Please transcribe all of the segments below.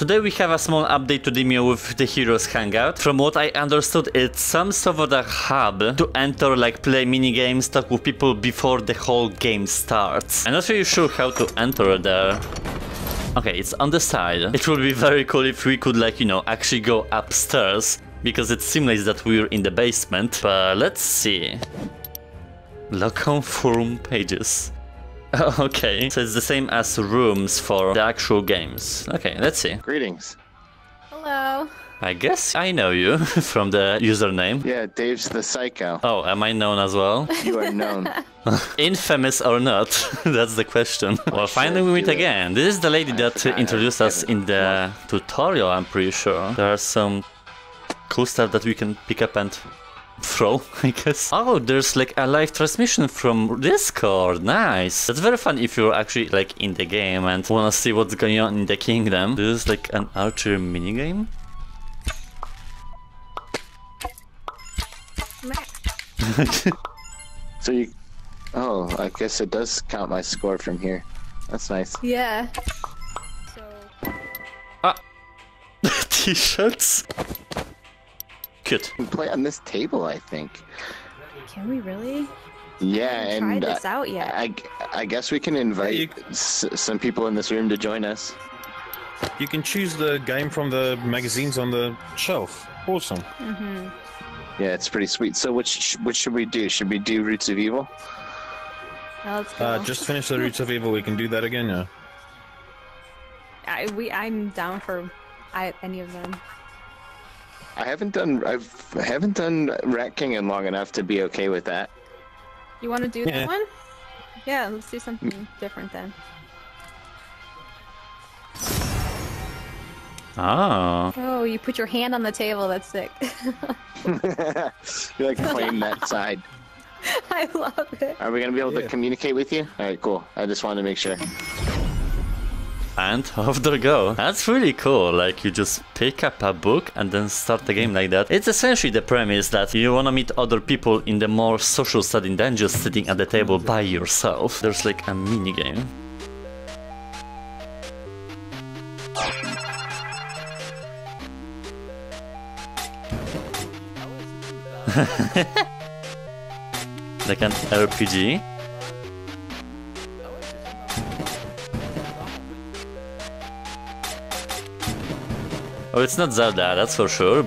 Today we have a small update to Demeo with the Heroes Hangout. From what I understood, it's some sort of a hub to enter, like play mini games, talk with people before the whole game starts. I'm not really sure how to enter there. Okay, it's on the side. It would be very cool if we could, like, you know, actually go upstairs because it simulates that we're in the basement. But let's see. Local forum pages. okay, so it's the same as rooms for the actual games. Okay, let's see. Greetings. Hello. I guess I know you from the username. Yeah, Dave's the psycho. Oh, am I known as well? You are known. Infamous or not? That's the question. Well, finally we meet again. This is the lady that introduced us in the tutorial, I'm pretty sure. There are some cool stuff that we can pick up and throw, I guess. Oh, there's like a live transmission from Discord. Nice. That's very fun if you're actually like in the game and wanna see what's going on in the kingdom. This is like an archer minigame. so you. Oh, I guess it does count my score from here. That's nice. Yeah. Ah. So T-shirts. Cute. You can play on this table, I think. can we really? Yeah, haven't and tried this uh, out yet. I, I guess we can invite you- s- some people in this room to join us. You can choose the game from the magazines on the shelf. Awesome. Yeah, it's pretty sweet. So which which should we do? Should we do Roots of Evil? Now let's. Uh, just finish the Roots of Evil. We can do that again, yeah. I, we, I'm down for I, any of them. I haven't done I've I haven't done Rat King in long enough to be okay with that. You want to do Yeah. that one? Yeah, let's do something different then. Oh. Oh, you put your hand on the table. That's sick. you like playing that side. I love it. Are we gonna be able to communicate with you? All right, cool. I just wanted to make sure. And off they go. That's really cool. Like you just pick up a book and then start the game like that. It's essentially the premise that you wanna meet other people in the more social setting than just sitting at the table by yourself. There's like a mini game. like an RPG. Oh, it's not Zelda, that's for sure.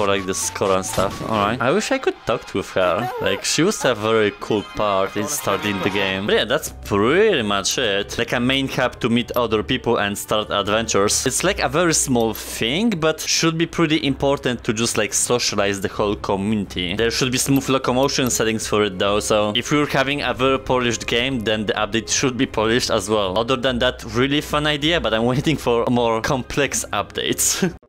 For like the score and stuff. Alright. I wish I could talk with her. Like, she was a very cool part in starting the game. But yeah, that's pretty much it. Like a main hub to meet other people and start adventures. It's like a very small thing, but should be pretty important to just like socialize the whole community. There should be smooth locomotion settings for it though, so if you're having a very polished game, then the update should be polished as well. Other than that, really fun idea, but I'm waiting for more complex updates.